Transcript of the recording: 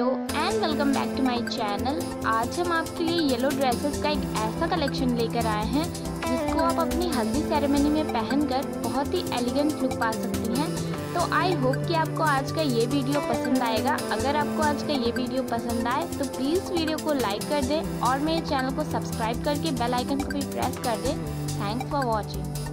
Hello and welcome back to my channel. आज हम आपके लिए येलो ड्रेसेस का एक ऐसा कलेक्शन लेकर आए हैं, जिसको आप अपनी हल्दी सेरेमनी में पहनकर बहुत ही एलिगेंट लुक पा सकती हैं। तो आई होप कि आपको आज का ये वीडियो पसंद आएगा। अगर आपको आज का ये वीडियो पसंद आए तो प्लीज़ वीडियो को लाइक कर दें और मेरे चैनल को सब्सक्राइब करके बेलाइकन को भी प्रेस कर दें। Thanks for watching